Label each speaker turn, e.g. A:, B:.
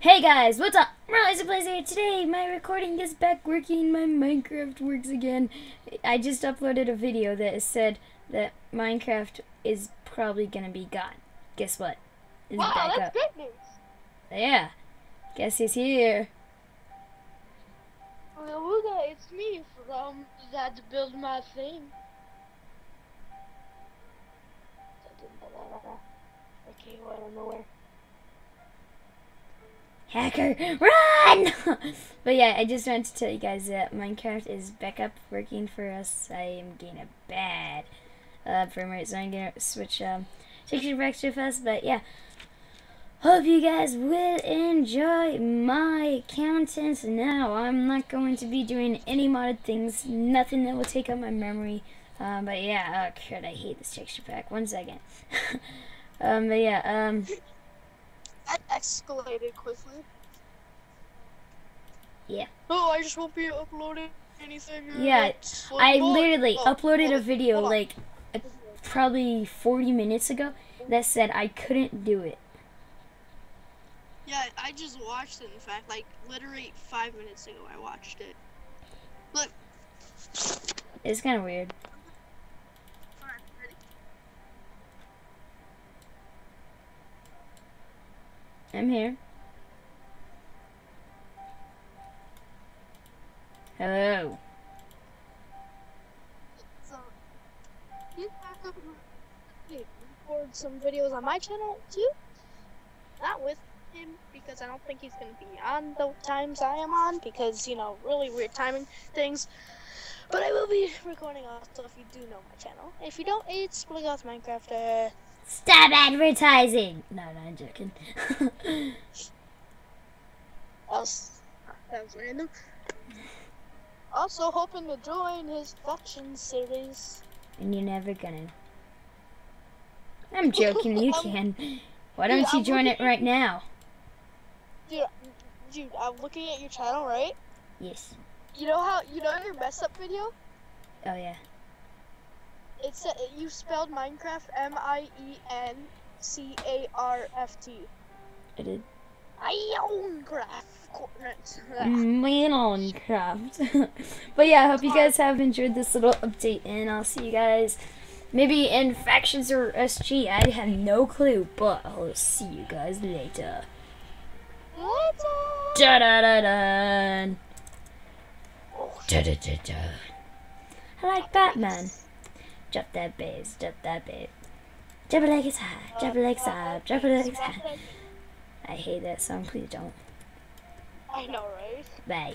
A: Hey guys, what's up? Rise Plays here. Today, my recording is back working. My Minecraft works again. I just uploaded a video that said that Minecraft is probably gonna be gone. Guess what? It's
B: Wow,
A: back
B: that's
A: up.
B: good news.
A: Yeah. Guess he's here.
B: It's me from that build my thing. Okay, well, I don't know where.
A: Hacker, run! but yeah, I just wanted to tell you guys that Minecraft is back up working for us. I am getting a bad uh, frame rate, so I'm gonna switch um, texture packs too fast. But yeah, hope you guys will enjoy my content. Now, I'm not going to be doing any modded things, nothing that will take up my memory. Um, but yeah, oh I hate this texture pack. One second. um, but yeah, um.
B: Escalated quickly.
A: Yeah.
B: Oh, I just won't be uploading anything.
A: Yeah, I literally
B: Oh,
A: uploaded
B: hold
A: a video like uh, probably 40 minutes ago that said I couldn't do it.
B: Yeah, I just watched it. In fact, like literally five minutes ago, I watched it. Look.
A: It's kind of weird. I'm here. Hello.
B: So, and record some videos on my channel too. Not with him because I don't think he's gonna be on the times I am on because you know really weird timing things. But I will be recording also if you do know my channel. If you don't, it's Blue Goth Minecraft. Uh,
A: Stop advertising. No, no, I'm joking.
B: else that was random. Also hoping to join his faction series.
A: and you're never gonna. I'm joking. You can. Why don't
B: dude,
A: you
B: I'm
A: join it right now?
B: Dude, dude, I'm looking at your channel, right?
A: Yes.
B: You know how you know your mess up video?
A: Oh yeah.
B: It said you spelled Minecraft M I E N C A R F T.
A: I did.
B: I own craft coordinates.
A: Minecraft. but yeah, I hope you guys have enjoyed this little update, and I'll see you guys maybe in factions or SG. I have no clue, but I'll see you guys later. Da da da da. Da da da da. I like Batman. Drop that bass, drop that bass. Drop it like it's hot, drop it like it's hot, drop it like it's hot. I hate that song, please don't.
B: I know, right?
A: Bye.